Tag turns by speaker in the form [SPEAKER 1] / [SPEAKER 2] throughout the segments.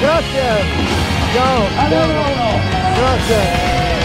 [SPEAKER 1] Gracias. Chao. Gracias.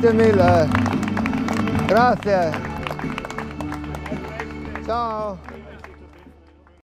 [SPEAKER 1] Grazie mille. Eh. Grazie.